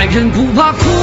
男人不怕苦